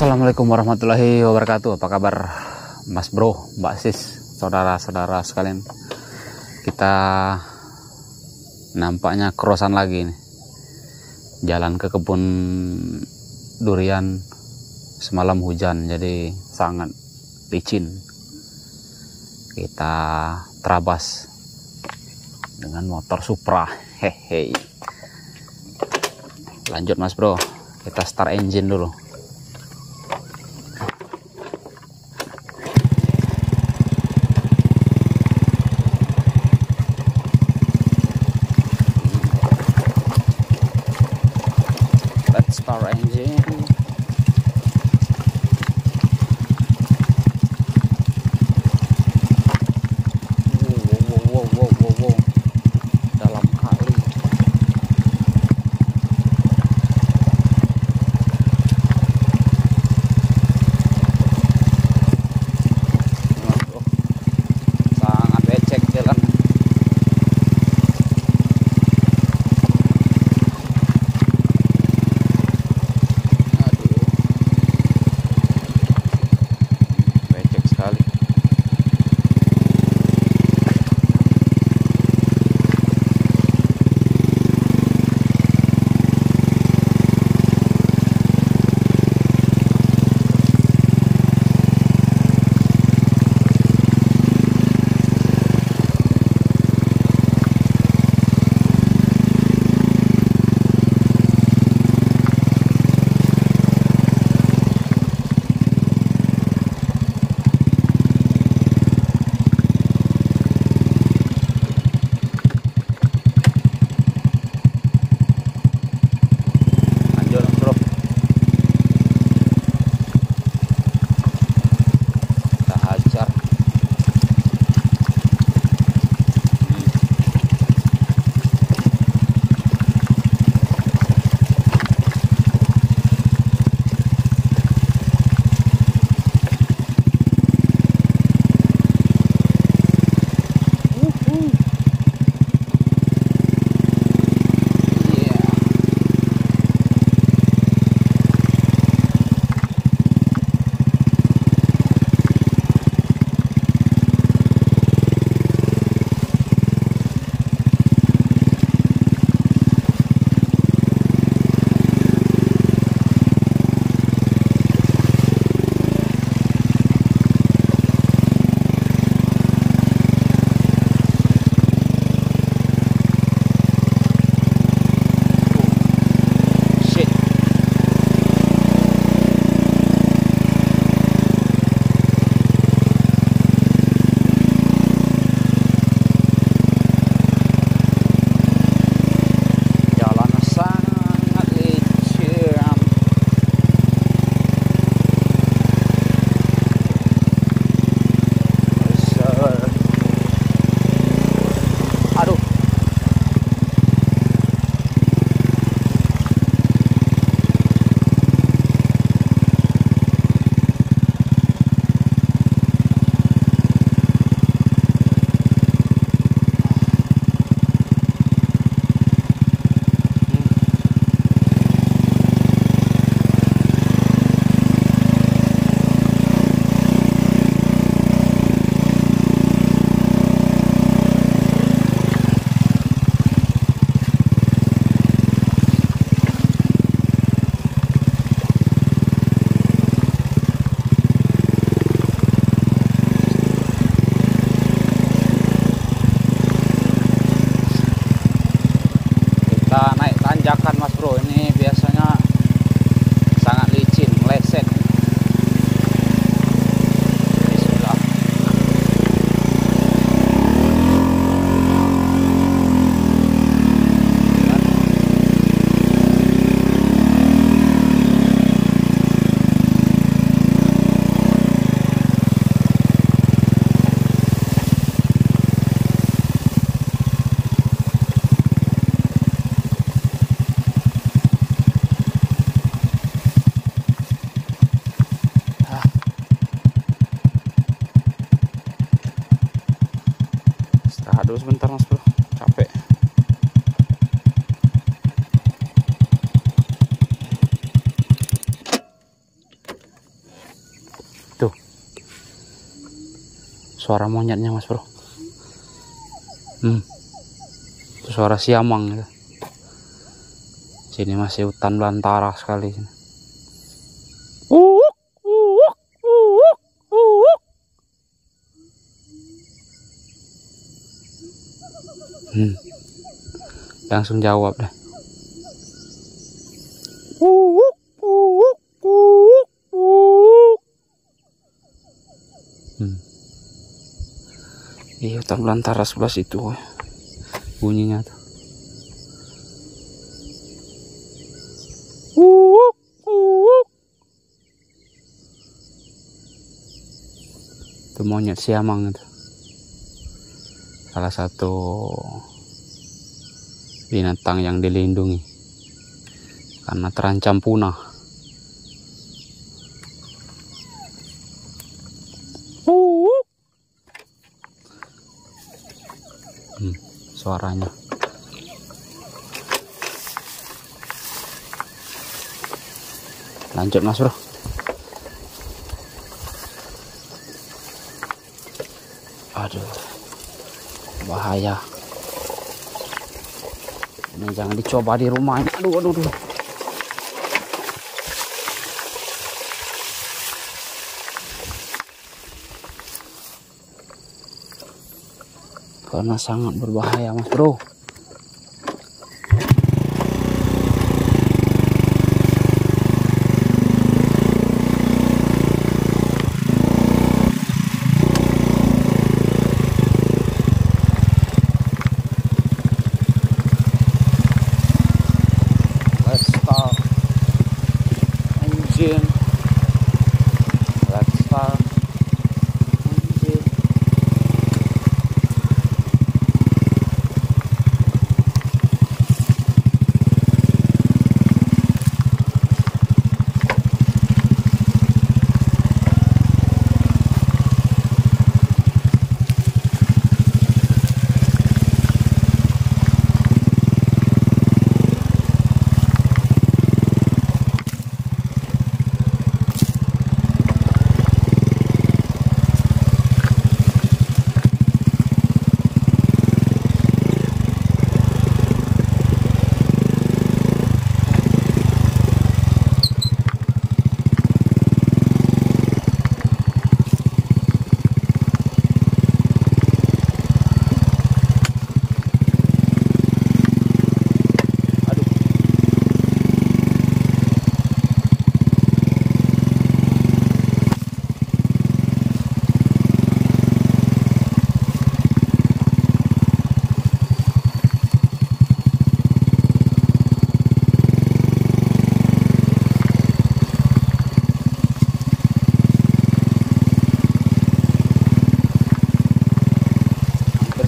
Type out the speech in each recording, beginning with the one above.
Assalamualaikum warahmatullahi wabarakatuh. Apa kabar Mas Bro, Mbak Sis, saudara-saudara sekalian? Kita nampaknya krosan lagi nih. Jalan ke kebun durian semalam hujan jadi sangat licin. Kita terabas dengan motor Supra. Hehe. Lanjut Mas Bro. Kita start engine dulu. Suara monyetnya mas bro hmm. itu suara siamang gitu. sini masih hutan belantara sekali hmm. langsung jawab deh Hutan belantara sebelah situ bunyinya tuh. Itu monyet siamang itu. Salah satu binatang yang dilindungi karena terancam punah. hmm, suaranya. Lanjut mas bro. Aduh bahaya. Ini jangan dicoba di rumah aduh aduh aduh karena sangat berbahaya mas bro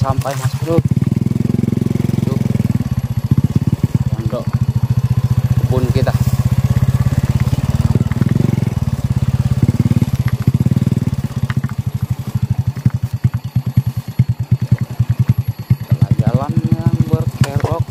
sampai mas bro tuh pondok kebun kita jalan yang berkerok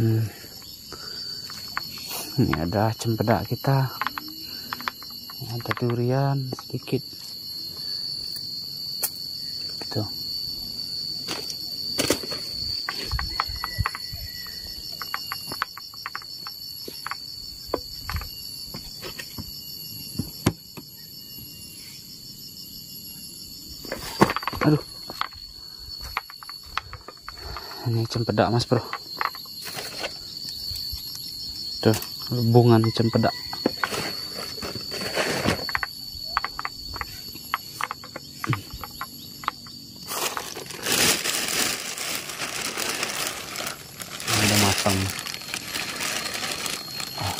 hmm. ini ada cempedak kita. Ada durian sedikit. Gitu. Aduh. Ini cempedak mas bro lubungan cempedak ada matang ah.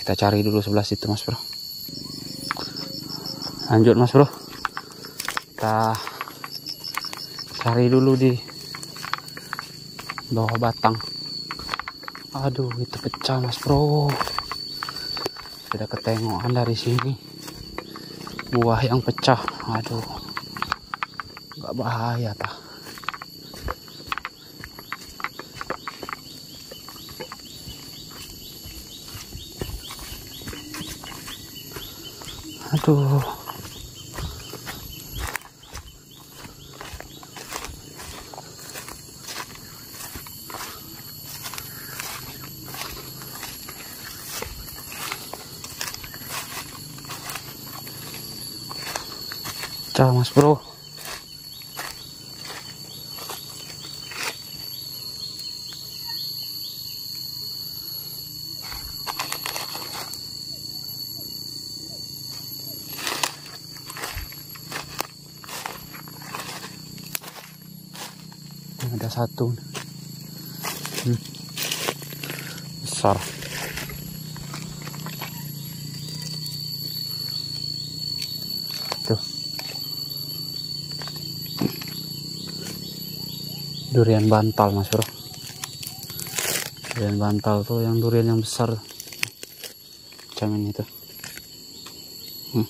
kita cari dulu sebelah situ mas bro. Lanjut mas bro. Kita cari dulu di bawah batang. Aduh itu pecah mas bro. Sudah ketengokan dari sini. Buah yang pecah. Aduh. Nggak bahaya tah. Aduh pecah mas bro. Ada satu. Hmm. besar durian bantal mas bro. Durian bantal tuh yang durian yang besar. Macam ini tuh hmm.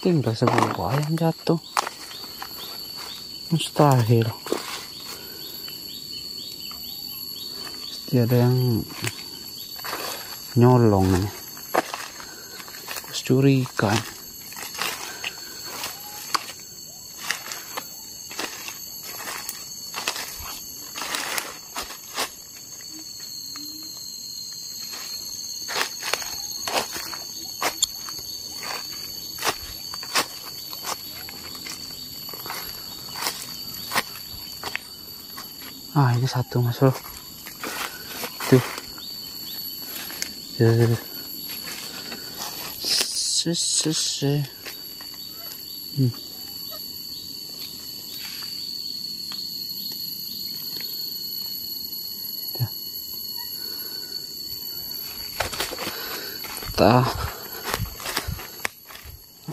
tinggal sebuah yang jatuh. Mustahil. Pasti ada yang nyolong nih. Terus curiga ah ini satu mas bro tuh hmm. kita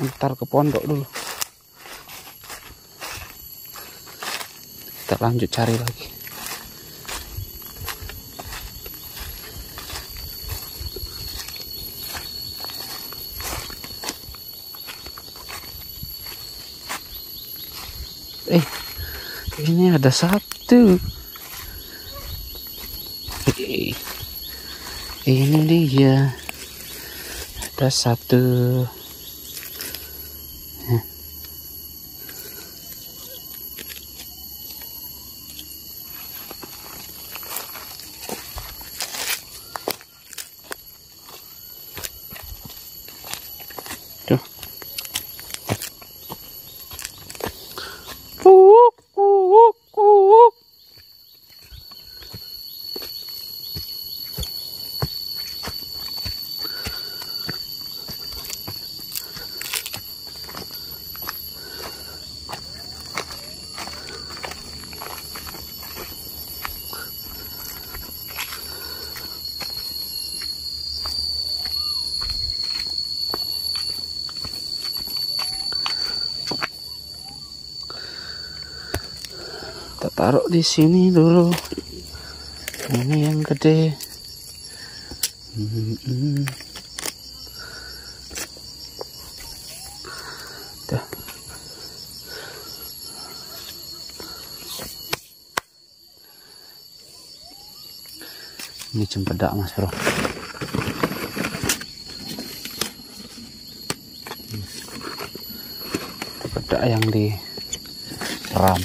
antar ke pondok dulu. Kita lanjut cari lagi eh ini ada satu. Eh, ini dia. Ada satu kita taruh di sini dulu. Ini yang gede. Ini cempedak mas bro. Cempedak yang di ram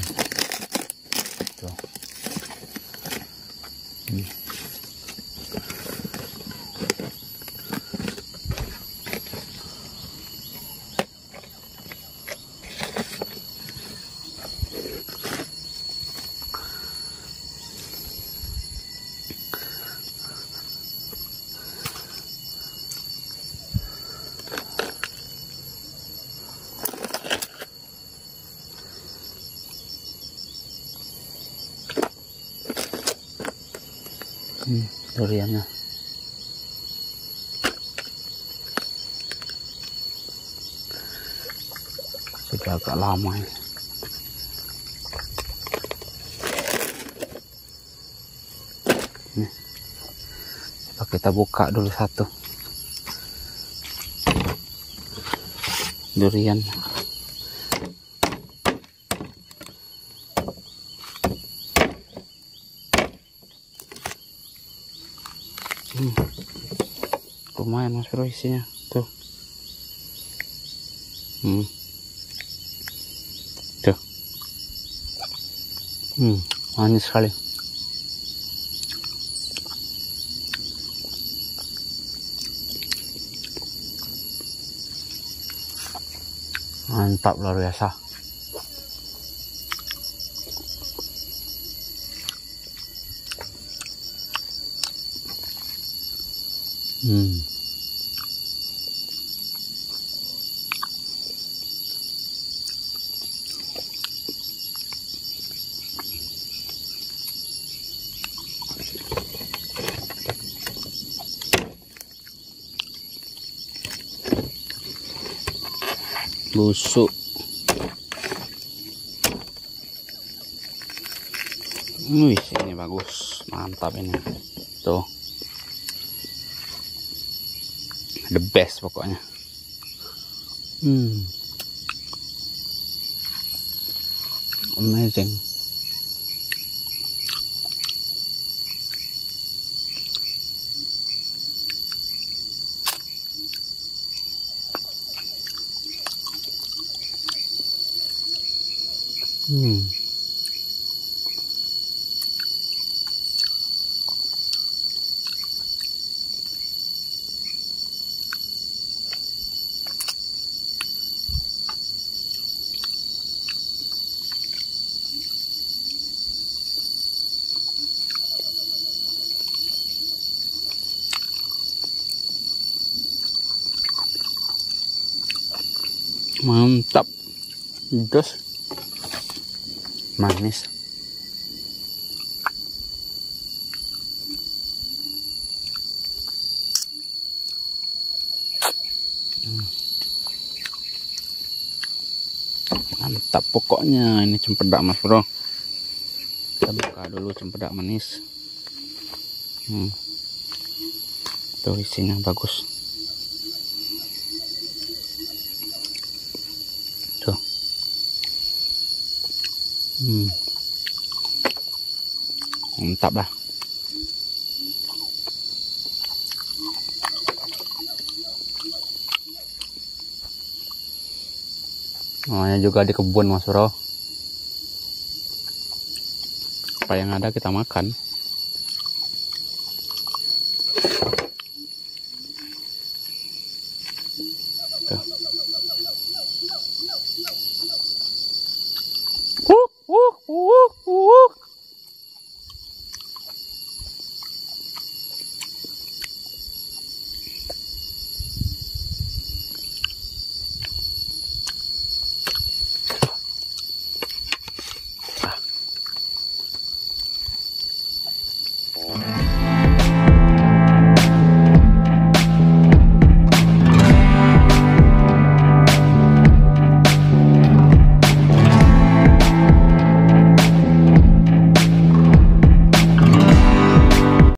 Ừ, rồi riêng nha bây giờ cả lo mày. Kita buka dulu satu. Durian. Hmm. lumayan mas bro isinya. Tuh. Hmm. tuh. Hmm manis sekali mantap luar biasa. Hmm busuk Wih, ini bagus, mantap ini. Tuh, the best pokoknya. Hmm, amazing. Hmm. Mantap. Dos manis. Mantap pokoknya ini cempedak mas bro. Kita buka dulu cempedak manis. Hmm. tuh isinya bagus hmm. mantap lah namanya juga di kebun mas bro apa yang ada kita makan Tuh. 呜呼